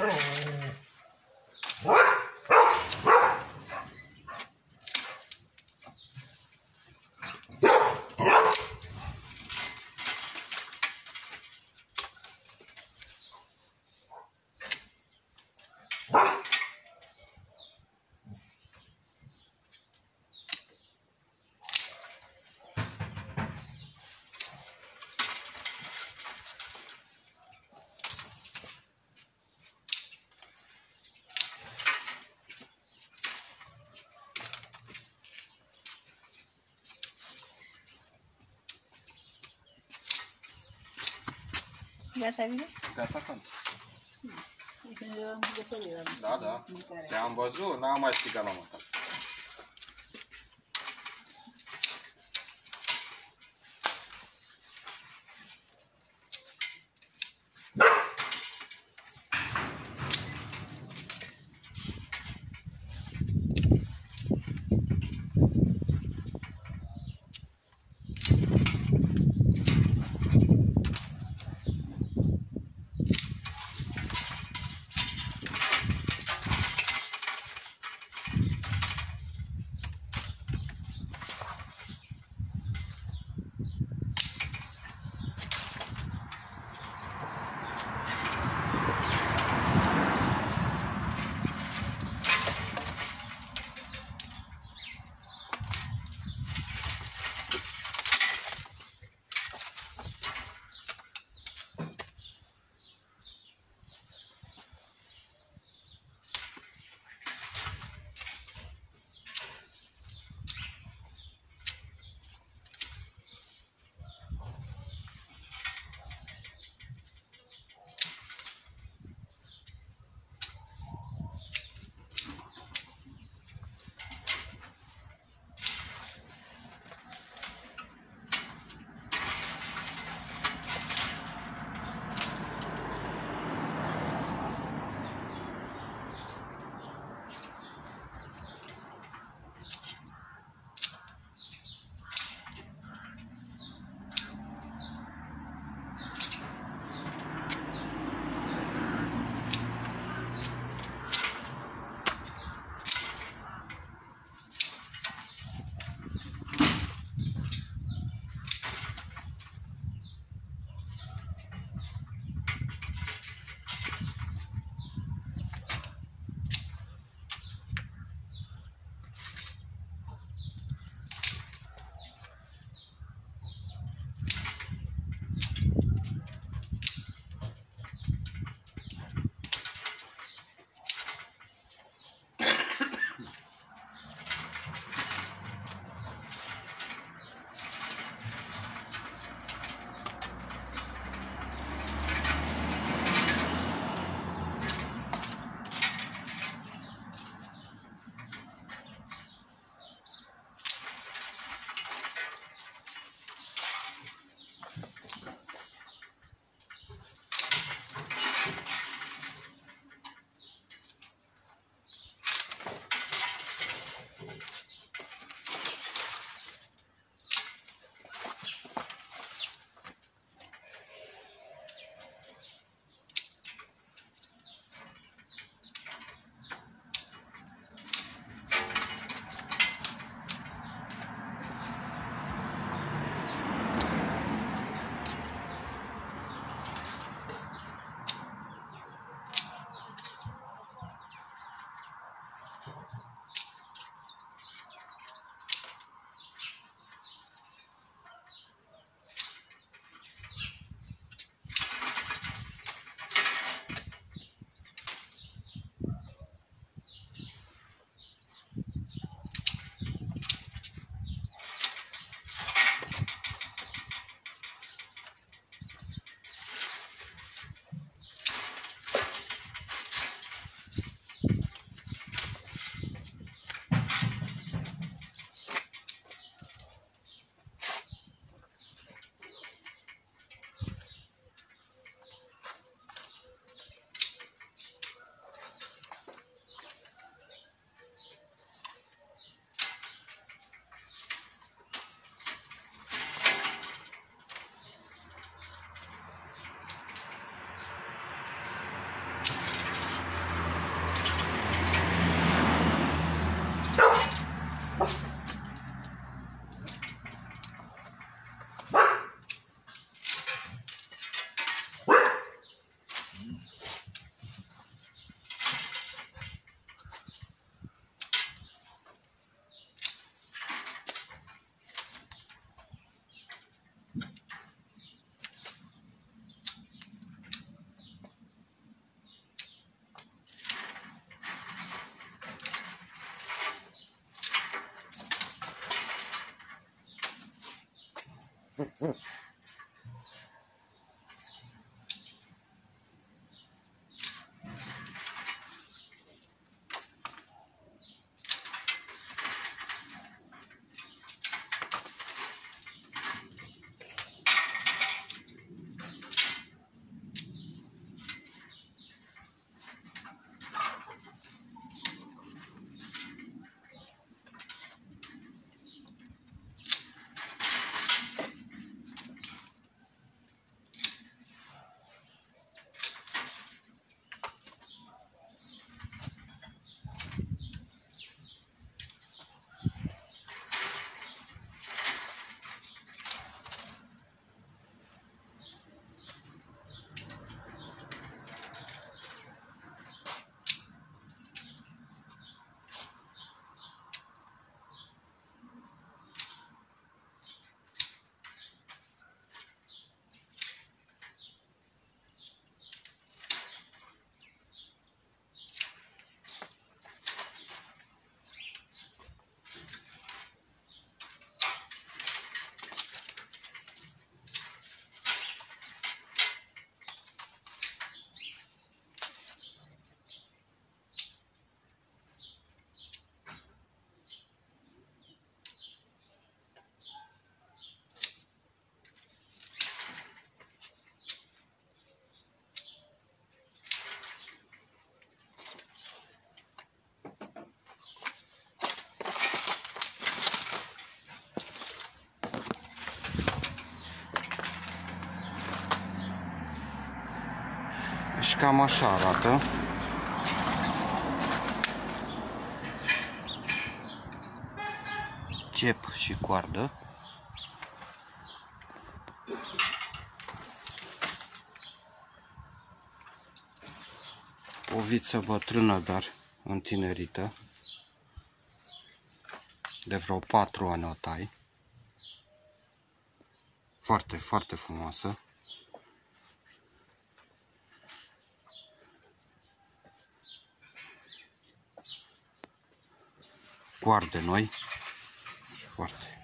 turtle. Gata, bine? Gata, tante. Când eu am gătărit la Da, da. mâncare. Te-am văzut, n-am mai strigat la mâncare. Și cam așa arată. Cep și coardă. O viță bătrână, dar întinerită. De vreo 4 ani o tai. Foarte, foarte frumoasă. Coarde noi și foarte